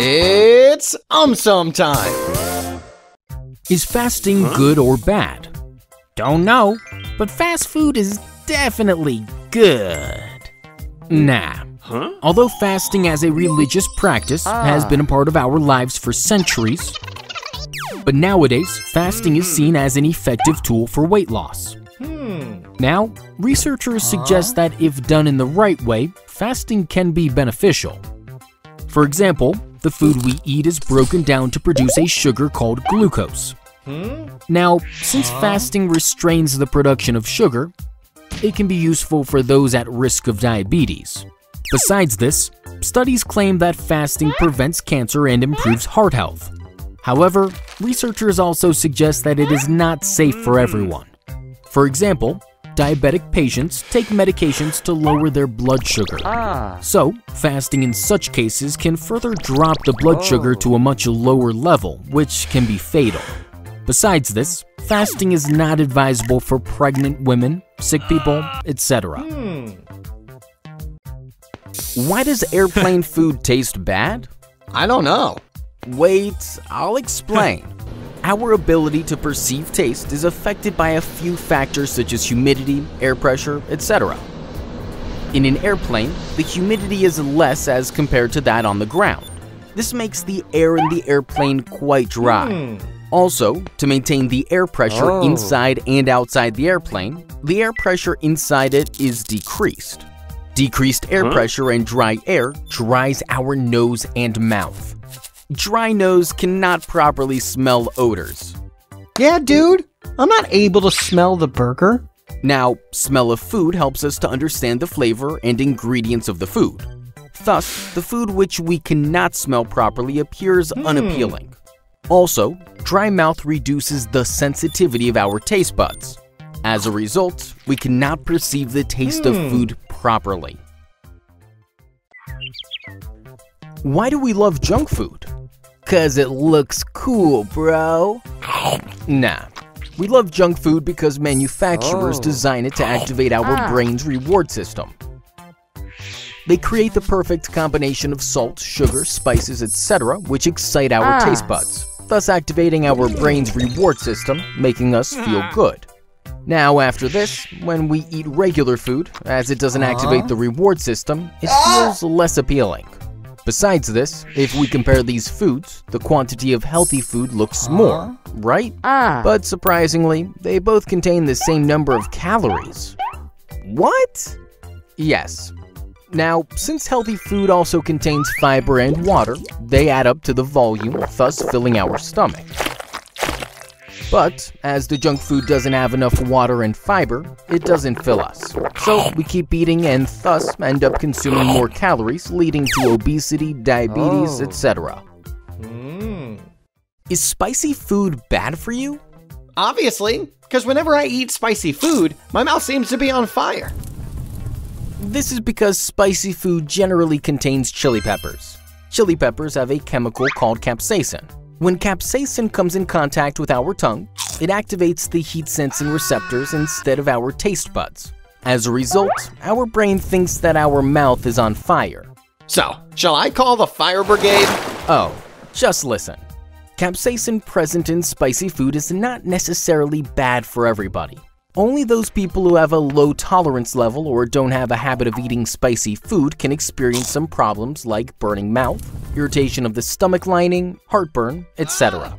It's AumSum time. Is fasting good or bad? Don't know, but fast food is definitely good. Nah. Although fasting as a religious practice ah. has been a part of our lives for centuries, but nowadays, fasting is hmm. seen as an effective tool for weight loss. Hmm. Now, researchers suggest that if done in the right way, fasting can be beneficial. For example, the food we eat is broken down to produce a sugar called glucose. Now, since fasting restrains the production of sugar, it can be useful for those at risk of diabetes. Besides this, studies claim that fasting prevents cancer and improves heart health. However, researchers also suggest that it is not safe for hmm. everyone. For example, diabetic patients take medications to lower their blood sugar. Ah. So, fasting in such cases can further drop the blood sugar oh. to a much lower level, which can be fatal. Besides this, fasting is not advisable for pregnant women, sick people, etc. Hmm. Why does airplane food taste bad? I don't know. Wait, I'll explain. Our ability to perceive taste is affected by a few factors such as humidity, air pressure, etc. In an airplane, the humidity is less as compared to that on the ground. This makes the air in the airplane quite dry. Hmm. Also, to maintain the air pressure Oh. inside and outside the airplane, the air pressure inside it is decreased. Decreased air pressure and dry air dries our nose and mouth. Dry nose cannot properly smell odors. Yeah, dude. I'm not able to smell the burger. Now, smell of food helps us to understand the flavor and ingredients of the food. Thus, the food which we cannot smell properly appears hmm. unappealing. Also, dry mouth reduces the sensitivity of our taste buds. As a result, we cannot perceive the taste of hmm. food properly. Why do we love junk food? Cause it looks cool, bro. Nah. We love junk food because manufacturers Oh. design it to activate our ah. brain's reward system. They create the perfect combination of salt, sugar, spices, etc., which excite our ah. taste buds, thus activating our brain's reward system, making us feel ah. good. Now, after this, when we eat regular food, as it doesn't activate the reward system, it feels less appealing. Besides this, if we compare these foods, the quantity of healthy food looks more, right? Ah. But surprisingly, they both contain the same number of calories. What? Yes. Now, since healthy food also contains fiber and water, they add up to the volume, thus filling our stomach. But, as the junk food doesn't have enough water and fiber, it doesn't fill us. So, we keep eating and thus end up consuming more calories, leading to obesity, diabetes, Oh. etc. Hmm. Is spicy food bad for you? Obviously, because whenever I eat spicy food, my mouth seems to be on fire. This is because spicy food generally contains chili peppers. Chili peppers have a chemical called capsaicin. When capsaicin comes in contact with our tongue, it activates the heat sensing receptors instead of our taste buds. As a result, our brain thinks that our mouth is on fire. So, shall I call the fire brigade? Oh, just listen. Capsaicin present in spicy food is not necessarily bad for everybody. Only those people who have a low tolerance level or don't have a habit of eating spicy food can experience some problems like burning mouth, irritation of the stomach lining, heartburn, etc.